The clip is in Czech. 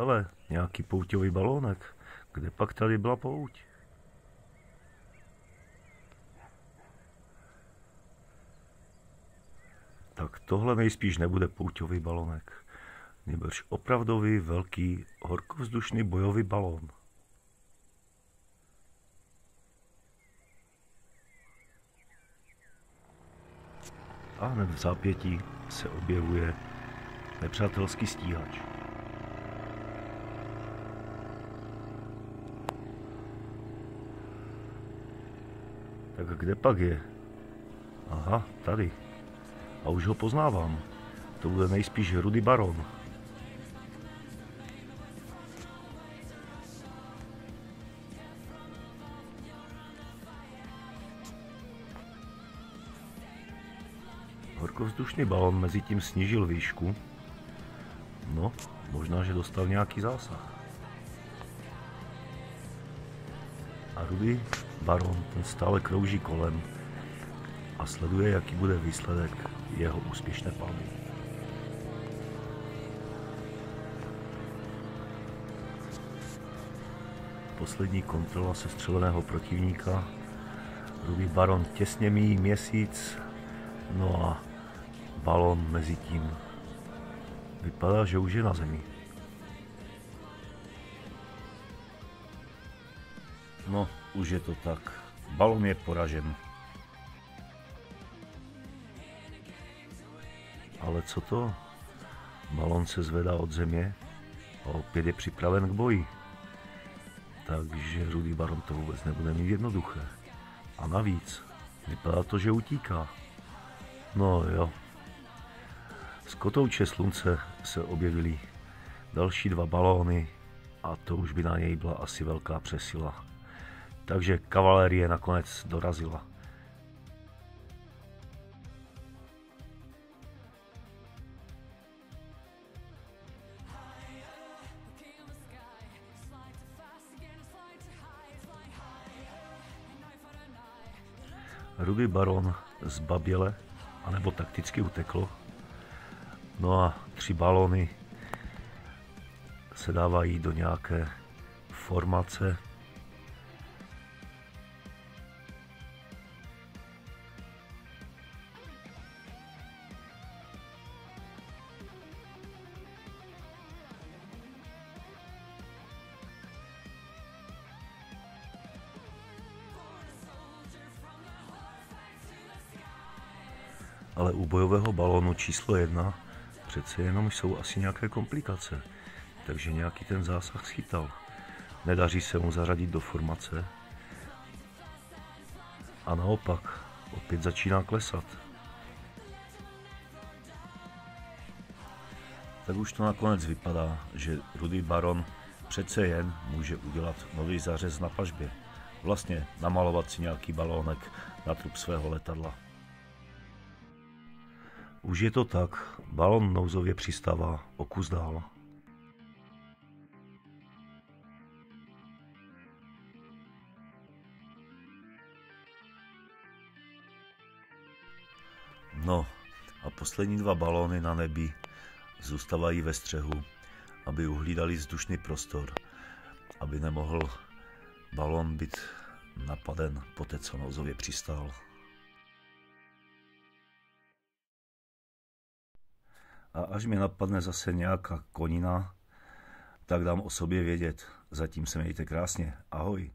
Hele, nějaký pouťový balónek. Kde pak tady byla pouť? Tak tohle nejspíš nebude pouťový balonek. Nebož opravdový velký horkovzdušný bojový balón. A hned v zápětí se objevuje nepřátelský stíhač. Tak kde pak je? Aha, tady. A už ho poznávám. To bude nejspíš Rudy Baron. Horkovzdušný balon mezi tím snížil výšku. No, možná, že dostal nějaký zásah. A Rudy Baron ten stále krouží kolem a sleduje, jaký bude výsledek jeho úspěšné palby. Poslední kontrola sestřeleného protivníka. Ruby Baron těsně míjí měsíc, no a balon mezi tím vypadá, že už je na zemi. No, už je to tak. Balon je poražen. Ale co to? Balon se zvedá od země a opět je připraven k boji. Takže Rudy Baron to vůbec nebude mít jednoduché. A navíc, vypadá to, že utíká. No jo. Z kotouče slunce se objevily další dva balóny a to už by na něj byla asi velká přesila. Takže kavalérie nakonec dorazila. Ruby Baron zbaběle, anebo takticky uteklo. No a tři balony se dávají do nějaké formace. Ale u bojového balónu číslo jedna přece jenom jsou asi nějaké komplikace, takže nějaký ten zásah schytal. Nedaří se mu zařadit do formace a naopak opět začíná klesat. Tak už to nakonec vypadá, že Rudy Baron přece jen může udělat nový zařez na pažbě. Vlastně namalovat si nějaký balónek na trup svého letadla. Už je to tak, balon nouzově přistává o kus dál. No a poslední dva balóny na nebi zůstávají ve střehu, aby uhlídali vzdušný prostor, aby nemohl balon být napaden po té, co nouzově přistál. A až mi napadne zase nějaká konina, tak dám o sobě vědět. Zatím se mějte krásně. Ahoj.